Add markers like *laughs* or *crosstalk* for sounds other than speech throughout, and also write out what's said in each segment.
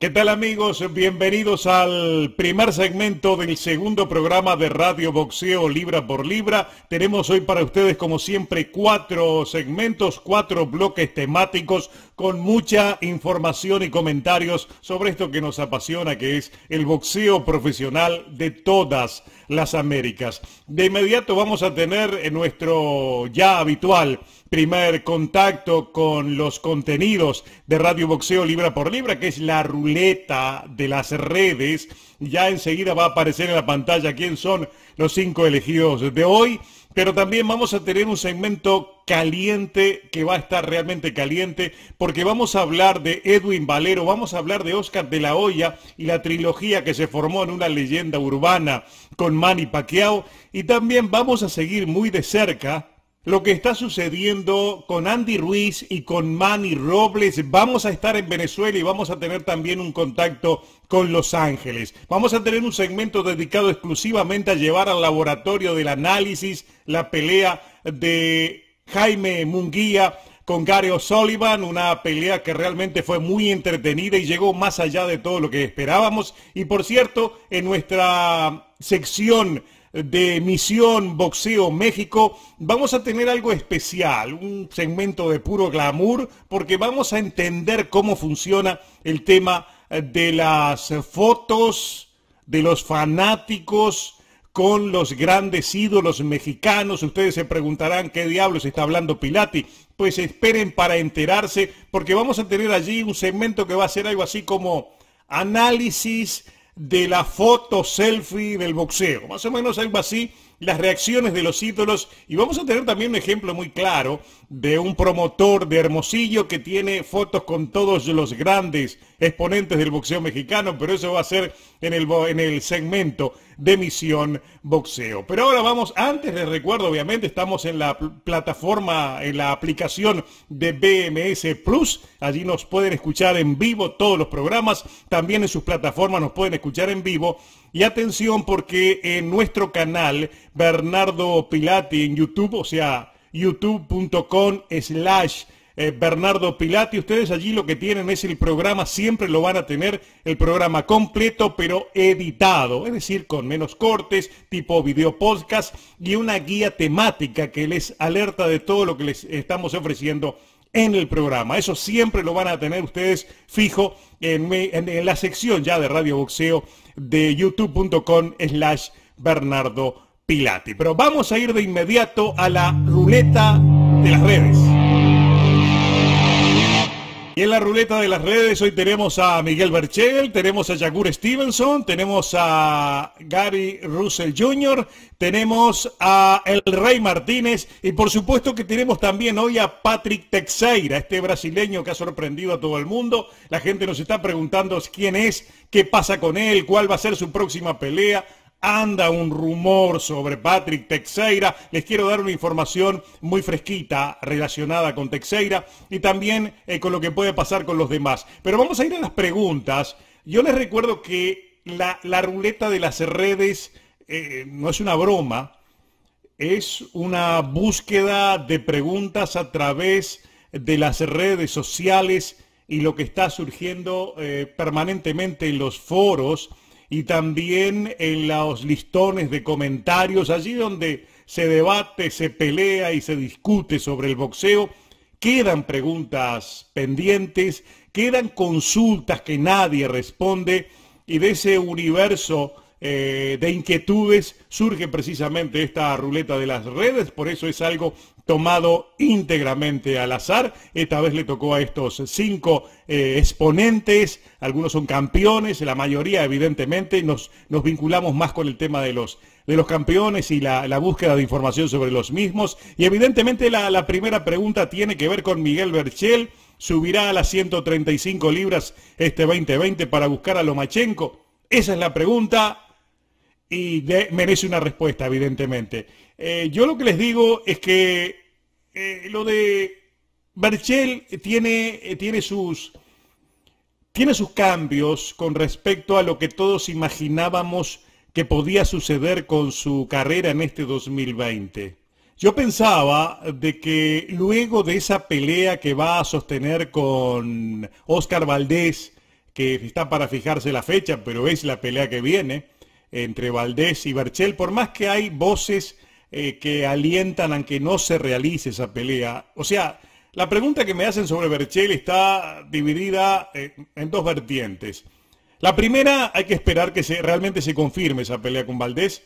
¿Qué tal amigos? Bienvenidos al primer segmento del segundo programa de Radio Boxeo Libra por Libra. Tenemos hoy para ustedes como siempre cuatro segmentos, cuatro bloques temáticos con mucha información y comentarios sobre esto que nos apasiona, que es el boxeo profesional de todas las Américas. De inmediato vamos a tener en nuestro ya habitual primer contacto con los contenidos de Radio Boxeo Libra por Libra, que es la ruleta de las redes. Ya enseguida va a aparecer en la pantalla quién son los cinco elegidos de hoy. Pero también vamos a tener un segmento caliente que va a estar realmente caliente porque vamos a hablar de Edwin Valero, vamos a hablar de Oscar de la Hoya y la trilogía que se formó en una leyenda urbana con Manny Pacquiao y también vamos a seguir muy de cerca lo que está sucediendo con Andy Ruiz y con Manny Robles. Vamos a estar en Venezuela y vamos a tener también un contacto con Los Ángeles. Vamos a tener un segmento dedicado exclusivamente a llevar al laboratorio del análisis la pelea de Jaime Munguía con Gary O'Sullivan, una pelea que realmente fue muy entretenida y llegó más allá de todo lo que esperábamos. Y por cierto, en nuestra sección de Misión Boxeo México, vamos a tener algo especial, un segmento de puro glamour, porque vamos a entender cómo funciona el tema de las fotos de los fanáticos con los grandes ídolos mexicanos. Ustedes se preguntarán qué diablos está hablando Pilati. Pues esperen para enterarse, porque vamos a tener allí un segmento que va a ser algo así como análisis de la foto selfie del boxeo. Más o menos algo así, las reacciones de los ídolos. Y vamos a tener también un ejemplo muy claro de un promotor de Hermosillo que tiene fotos con todos los grandes exponentes del boxeo mexicano, pero eso va a ser en el, en el segmento de Misión Boxeo. Pero ahora vamos, antes les recuerdo, obviamente, estamos en la plataforma, en la aplicación de BMS Plus. Allí nos pueden escuchar en vivo todos los programas. También en sus plataformas nos pueden escuchar en vivo. Y atención porque en nuestro canal, Bernardo Pilati en YouTube, o sea, youtube.com slash eh, Bernardo Pilati. Ustedes allí lo que tienen es el programa, siempre lo van a tener, el programa completo, pero editado, es decir, con menos cortes, tipo video podcast y una guía temática que les alerta de todo lo que les estamos ofreciendo en el programa. Eso siempre lo van a tener ustedes fijo en, en la sección ya de Radio Boxeo de youtube.com slash Bernardo Pilati. Pero vamos a ir de inmediato a la ruleta de las redes. En la ruleta de las redes hoy tenemos a Miguel Berchel, tenemos a Jagur Stevenson, tenemos a Gary Russell Jr., tenemos a El Rey Martínez y por supuesto que tenemos también hoy a Patrick Teixeira, este brasileño que ha sorprendido a todo el mundo. La gente nos está preguntando quién es, qué pasa con él, cuál va a ser su próxima pelea anda un rumor sobre Patrick Teixeira. Les quiero dar una información muy fresquita relacionada con Teixeira y también eh, con lo que puede pasar con los demás. Pero vamos a ir a las preguntas. Yo les recuerdo que la, ruleta de las redes eh, no es una broma, es una búsqueda de preguntas a través de las redes sociales y lo que está surgiendo eh, permanentemente en los foros y también en los listones de comentarios, allí donde se debate, se pelea y se discute sobre el boxeo, quedan preguntas pendientes, quedan consultas que nadie responde y de ese universo eh, de inquietudes surge precisamente esta ruleta de las redes, por eso es algo tomado íntegramente al azar. Esta vez le tocó a estos cinco eh, exponentes, algunos son campeones, la mayoría evidentemente, nos, nos vinculamos más con el tema de los, de los campeones y la, búsqueda de información sobre los mismos. Y evidentemente la, la primera pregunta tiene que ver con Miguel Berchel, subirá a las 135 libras este 2020 para buscar a Lomachenko. Esa es la pregunta y merece una respuesta, evidentemente. Eh, yo lo que les digo es que eh, lo de Berchel tiene, eh, tiene, sus, tiene sus cambios con respecto a lo que todos imaginábamos que podía suceder con su carrera en este 2020. Yo pensaba de que luego de esa pelea que va a sostener con Oscar Valdés que está para fijarse la fecha, pero es la pelea que viene entre Valdés y Berchel, por más que hay voces eh, que alientan a que no se realice esa pelea. O sea, la pregunta que me hacen sobre Berchel está dividida eh, en dos vertientes. La primera, hay que esperar que realmente se confirme esa pelea con Valdés.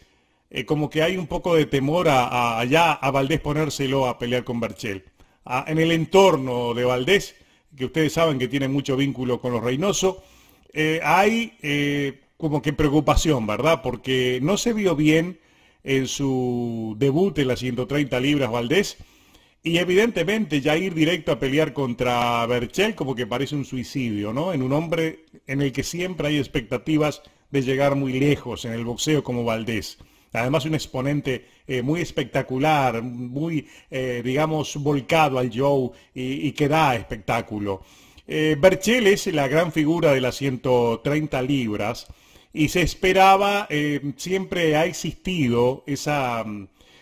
Eh, como que hay un poco de temor a, allá a Valdés ponérselo a pelear con Berchel. en el entorno de Valdés, que ustedes saben que tiene mucho vínculo con los Reynoso, hay como que preocupación, ¿verdad? Porque no se vio bien en su debut en las 130 libras Valdés. Y evidentemente ya ir directo a pelear contra Berchel como que parece un suicidio, ¿no? En un hombre en el que siempre hay expectativas de llegar muy lejos en el boxeo como Valdés. Además un exponente eh, muy espectacular, muy, eh, digamos, volcado al show y, que da espectáculo. Eh, Berchel es la gran figura de las 130 libras y se esperaba, eh, siempre ha existido esa,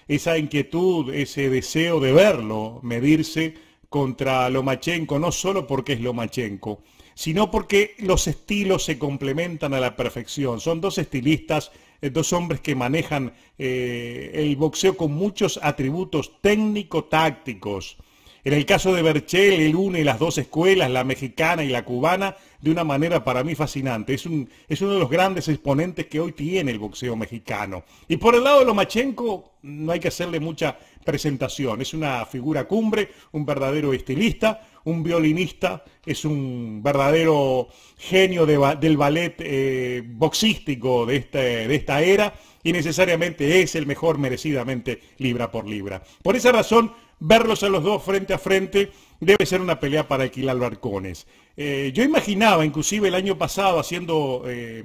esa inquietud, ese deseo de verlo, medirse contra Lomachenko, no solo porque es Lomachenko, sino porque los estilos se complementan a la perfección. Son dos estilistas, eh, dos hombres que manejan eh, el boxeo con muchos atributos técnico-tácticos. En el caso de Berchel, él une las dos escuelas, la mexicana y la cubana, de una manera para mí fascinante. Es, un, es uno de los grandes exponentes que hoy tiene el boxeo mexicano. Y por el lado de Lomachenko, no hay que hacerle mucha presentación. Es una figura cumbre, un verdadero estilista, un violinista, es un verdadero genio del ballet eh, boxístico de, este, de esta era y necesariamente es el mejor merecidamente libra por libra. Por esa razón, verlos a los dos frente a frente debe ser una pelea para alquilar barcones. Eh, yo imaginaba, inclusive el año pasado, haciendo eh,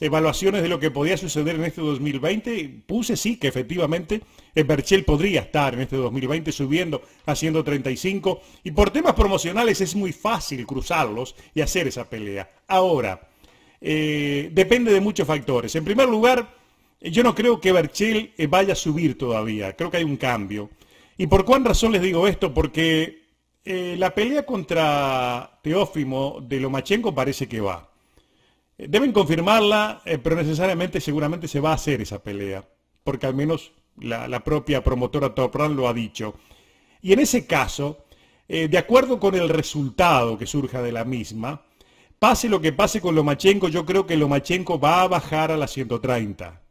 evaluaciones de lo que podía suceder en este 2020, puse sí que efectivamente el Berchel podría estar en este 2020 subiendo a 135 y por temas promocionales es muy fácil cruzarlos y hacer esa pelea. Ahora, eh, depende de muchos factores. En primer lugar, yo no creo que Berchel vaya a subir todavía, creo que hay un cambio. ¿Y por cuán razón les digo esto? Porque eh, la pelea contra Teófimo de Lomachenko parece que va. Eh, deben confirmarla, eh, pero necesariamente seguramente se va a hacer esa pelea, porque al menos la, propia promotora Top lo ha dicho. Y en ese caso, de acuerdo con el resultado que surja de la misma, pase lo que pase con Lomachenko, yo creo que Lomachenko va a bajar a las 130.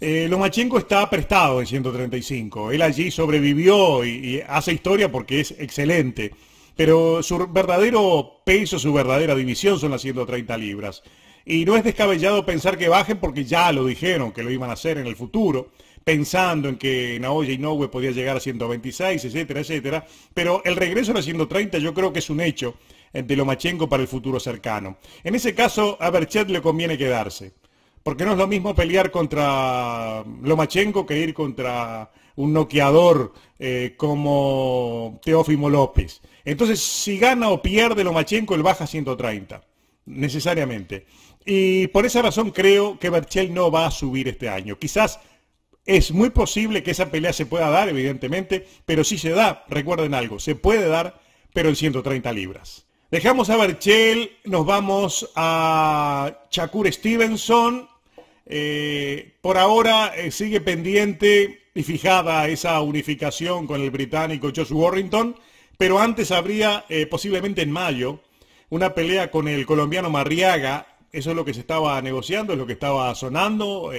Eh, Lomachenko está prestado en 135. Él allí sobrevivió y, hace historia porque es excelente. Pero su verdadero peso, su verdadera división son las 130 libras. Y no es descabellado pensar que bajen porque ya lo dijeron que lo iban a hacer en el futuro, pensando en que Naoya Inoue podía llegar a 126, etcétera, etcétera. Pero el regreso a las 130 yo creo que es un hecho de Lomachenko para el futuro cercano. En ese caso, a Berchet le conviene quedarse porque no es lo mismo pelear contra Lomachenko que ir contra un noqueador eh, como Teófimo López. Entonces, si gana o pierde Lomachenko, él baja a 130, necesariamente. Y por esa razón creo que Berchel no va a subir este año. Quizás es muy posible que esa pelea se pueda dar, evidentemente, pero si se da, recuerden algo, se puede dar, pero en 130 libras. Dejamos a Berchel, nos vamos a Shakur Stevenson, eh, por ahora eh, sigue pendiente y fijada esa unificación con el británico Josh Warrington, pero antes habría, eh, posiblemente en mayo, una pelea con el colombiano Marriaga. Eso es lo que se estaba negociando, es lo que estaba sonando,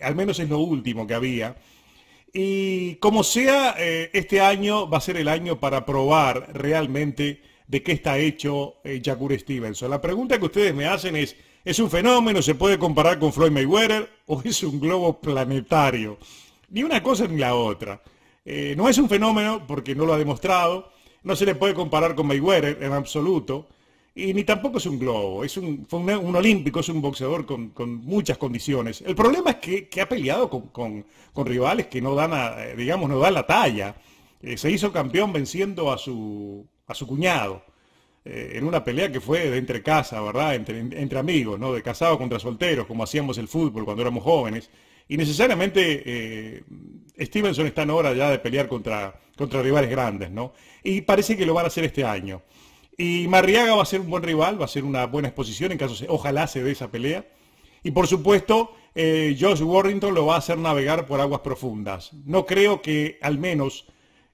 al menos es lo último que había. Y como sea, este año va a ser el año para probar realmente de qué está hecho Jakur Stevenson. La pregunta que ustedes me hacen es, ¿Es un fenómeno? ¿Se puede comparar con Floyd Mayweather? ¿O es un globo planetario? Ni una cosa ni la otra. Eh, no es un fenómeno porque no lo ha demostrado. No se le puede comparar con Mayweather en absoluto. Y ni tampoco es un globo. Es un, un, olímpico, es un boxeador con, muchas condiciones. El problema es que, ha peleado con, rivales que no dan, eh, digamos, no dan la talla. Eh, se hizo campeón venciendo a su, a su cuñado. Eh, en una pelea que fue de entre casa, ¿verdad? Entre, amigos, ¿no? De casados contra solteros, como hacíamos el fútbol cuando éramos jóvenes. Y necesariamente eh, Stevenson está en hora ya de pelear contra, contra rivales grandes, ¿no? Y parece que lo van a hacer este año. Y Marriaga va a ser un buen rival, va a ser una buena exposición en caso se, ojalá se dé esa pelea. Y por supuesto, eh, Josh Warrington lo va a hacer navegar por aguas profundas. No creo que al menos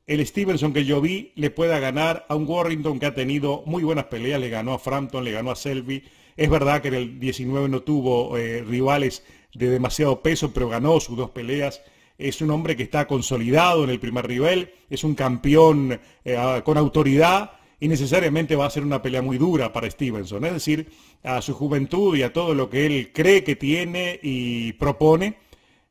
el Stevenson que yo vi le pueda ganar a un Warrington que ha tenido muy buenas peleas, le ganó a Frampton, le ganó a Selby. Es verdad que en el 19 no tuvo eh, rivales de demasiado peso, pero ganó sus dos peleas. Es un hombre que está consolidado en el primer nivel, es un campeón eh, con autoridad y necesariamente va a ser una pelea muy dura para Stevenson. Es decir, a su juventud y a todo lo que él cree que tiene y propone,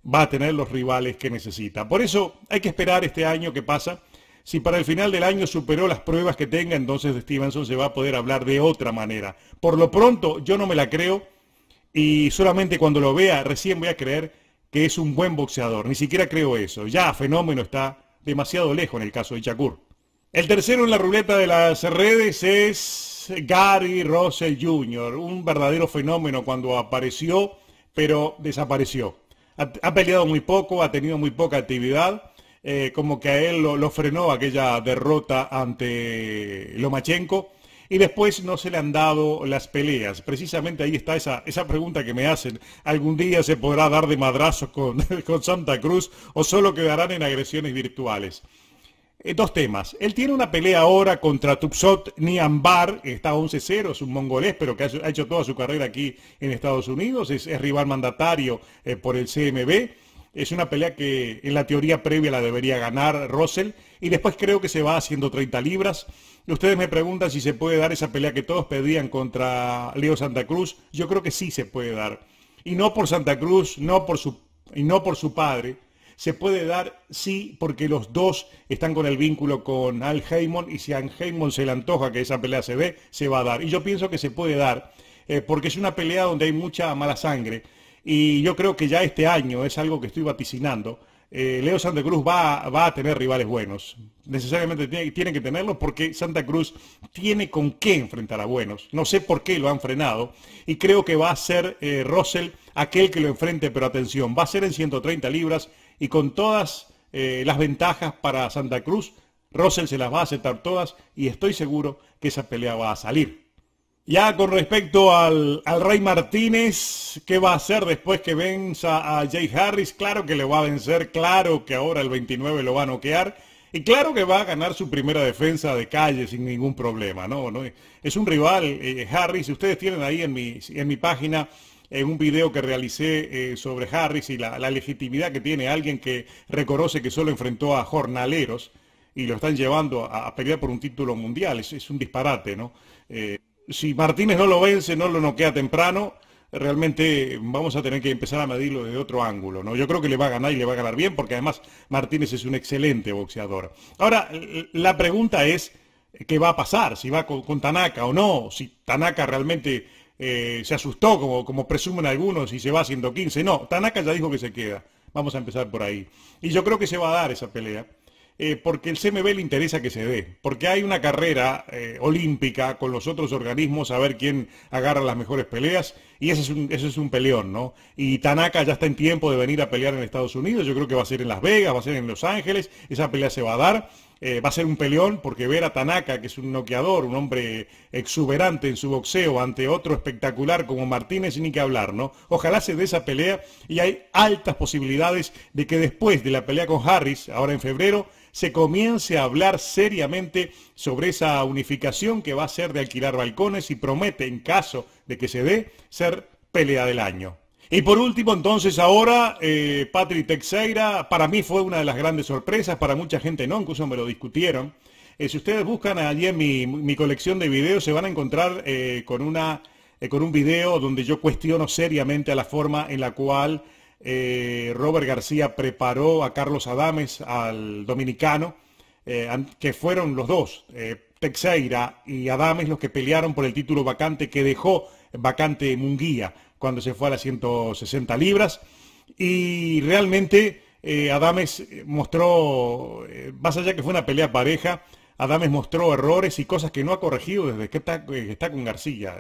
va a tener los rivales que necesita. Por eso hay que esperar este año que pasa. Si para el final del año superó las pruebas que tenga, entonces Stevenson se va a poder hablar de otra manera. Por lo pronto, yo no me la creo y solamente cuando lo vea recién voy a creer que es un buen boxeador. Ni siquiera creo eso. Ya fenómeno está demasiado lejos en el caso de Shakur. El tercero en la ruleta de las redes es Gary Russell Jr., un verdadero fenómeno cuando apareció, pero desapareció. Ha, peleado muy poco, ha tenido muy poca actividad, eh, como que a él lo, frenó aquella derrota ante Lomachenko y después no se le han dado las peleas. Precisamente ahí está esa, esa pregunta que me hacen. ¿Algún día se podrá dar de madrazo con, *laughs* con Santa Cruz o solo quedarán en agresiones virtuales? Eh, dos temas. Él tiene una pelea ahora contra Tuxot Niambar, está 11-0, es un mongolés, pero que ha hecho toda su carrera aquí en Estados Unidos, es, rival mandatario eh, por el CMB. Es una pelea que en la teoría previa la debería ganar Russell y después creo que se va haciendo 30 libras. Ustedes me preguntan si se puede dar esa pelea que todos pedían contra Leo Santa Cruz. Yo creo que sí se puede dar. Y no por Santa Cruz, no por su, y no por su padre, se puede dar, sí, porque los dos están con el vínculo con Al Heyman y si a Al Heyman se le antoja que esa pelea se dé, se va a dar. Y yo pienso que se puede dar, eh, porque es una pelea donde hay mucha mala sangre y yo creo que ya este año es algo que estoy vaticinando. Eh, Leo Santa Cruz va, va, a tener rivales buenos. Necesariamente tiene, que tenerlos porque Santa Cruz tiene con qué enfrentar a buenos. No sé por qué lo han frenado. Y creo que va a ser eh, Russell aquel que lo enfrente, pero atención, va a ser en 130 libras y con todas eh, las ventajas para Santa Cruz, Russell se las va a aceptar todas y estoy seguro que esa pelea va a salir. Ya con respecto al, Rey Martínez, ¿qué va a hacer después que venza a Jay Harris? Claro que le va a vencer, claro que ahora el 29 lo va a noquear y claro que va a ganar su primera defensa de calle sin ningún problema, ¿no? ¿No? Es un rival, eh, Harris, ustedes tienen ahí en mi, en mi página en un video que realicé eh, sobre Harris y la, legitimidad que tiene alguien que reconoce que solo enfrentó a jornaleros y lo están llevando a, pelear por un título mundial. Es, un disparate, ¿no? Eh, si Martínez no lo vence, no lo noquea temprano, realmente vamos a tener que empezar a medirlo desde otro ángulo, ¿no? Yo creo que le va a ganar y le va a ganar bien, porque además Martínez es un excelente boxeador. Ahora, la pregunta es, ¿qué va a pasar? Si va con Tanaka o no, si Tanaka realmente eh, se asustó, como, como presumen algunos, y se va a 115. No, Tanaka ya dijo que se queda. Vamos a empezar por ahí. Y yo creo que se va a dar esa pelea. Eh, porque el CMB le interesa que se dé, porque hay una carrera eh, olímpica con los otros organismos a ver quién agarra las mejores peleas, y ese es, un, ese es un peleón, ¿no? Y Tanaka ya está en tiempo de venir a pelear en Estados Unidos, yo creo que va a ser en Las Vegas, va a ser en Los Ángeles, esa pelea se va a dar, eh, va a ser un peleón porque ver a Tanaka, que es un noqueador, un hombre exuberante en su boxeo, ante otro espectacular como Martínez, ni que hablar, ¿no? Ojalá se dé esa pelea y hay altas posibilidades de que después de la pelea con Harris, ahora en febrero, se comience a hablar seriamente sobre esa unificación que va a ser de alquilar balcones y promete, en caso de que se dé, ser pelea del año. Y por último, entonces ahora, eh, Patrick Teixeira, para mí fue una de las grandes sorpresas, para mucha gente no, incluso me lo discutieron. Eh, si ustedes buscan allí en mi, colección de videos, se van a encontrar eh, con, una, con un video donde yo cuestiono seriamente a la forma en la cual Robert García preparó a Carlos Adames, al dominicano, que fueron los dos, Teixeira y Adames, los que pelearon por el título vacante que dejó vacante Munguía cuando se fue a las 160 libras. Y realmente eh, Adames mostró, eh, más allá que fue una pelea pareja, Adames mostró errores y cosas que no ha corregido desde que está, con García.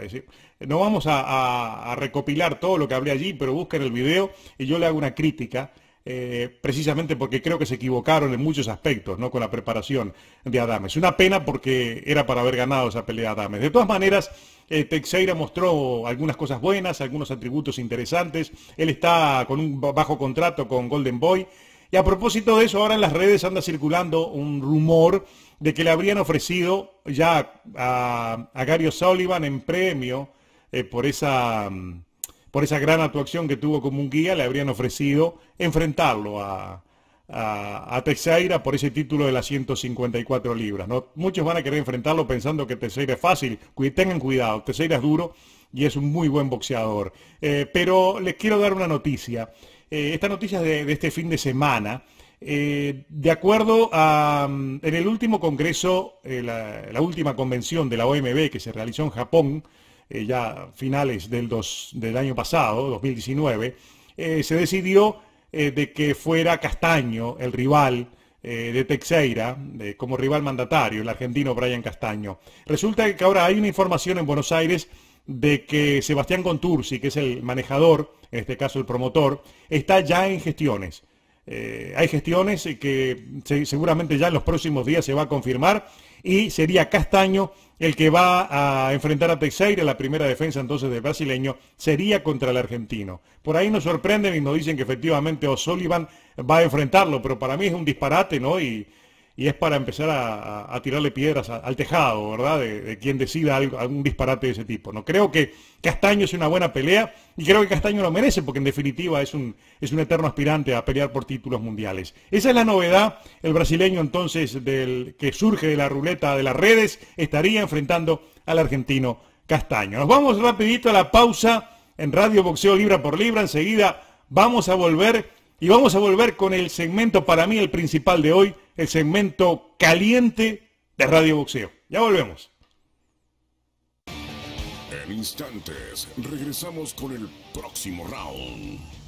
no vamos a, recopilar todo lo que hablé allí, pero busquen el video y yo le hago una crítica eh, precisamente porque creo que se equivocaron en muchos aspectos, ¿no? Con la preparación de Adames. Una pena porque era para haber ganado esa pelea Adames. De todas maneras, eh, Teixeira mostró algunas cosas buenas, algunos atributos interesantes. Él está con un bajo contrato con Golden Boy. Y a propósito de eso, ahora en las redes anda circulando un rumor de que le habrían ofrecido ya a, Gary Sullivan en premio eh, por esa mm, por esa gran actuación que tuvo como un guía, le habrían ofrecido enfrentarlo a, a, Teixeira por ese título de las 154 libras. ¿no? Muchos van a querer enfrentarlo pensando que Teixeira es fácil. Tengan cuidado, Teixeira es duro y es un muy buen boxeador. Eh, pero les quiero dar una noticia. Eh, esta noticia es de, este fin de semana. Eh, de acuerdo a, mm, en el último congreso, la, la, última convención de la OMB que se realizó en Japón, ya finales del, del año pasado, 2019, eh, se decidió eh, de que fuera Castaño el rival de Teixeira, como rival mandatario, el argentino Brian Castaño. Resulta que ahora hay una información en Buenos Aires de que Sebastián Contursi, que es el manejador, en este caso el promotor, está ya en gestiones. Hay gestiones que seguramente ya en los próximos días se va a confirmar y sería Castaño el que va a enfrentar a Teixeira, la primera defensa entonces del brasileño, sería contra el argentino. Por ahí nos sorprenden y nos dicen que efectivamente O'Sullivan va a enfrentarlo, pero para mí es un disparate, ¿no? Y y es para empezar a, tirarle piedras al tejado, ¿verdad? De, quien decida algún disparate de ese tipo. No creo que Castaño es una buena pelea y creo que Castaño lo merece porque en definitiva es un, es un eterno aspirante a pelear por títulos mundiales. Esa es la novedad. El brasileño entonces del, que surge de la ruleta de las redes estaría enfrentando al argentino Castaño. Nos vamos rapidito a la pausa en Radio Boxeo Libra por Libra. Enseguida vamos a volver y vamos a volver con el segmento, para mí el principal de hoy, el segmento caliente de Radio Boxeo. Ya volvemos. En instantes, regresamos con el próximo round.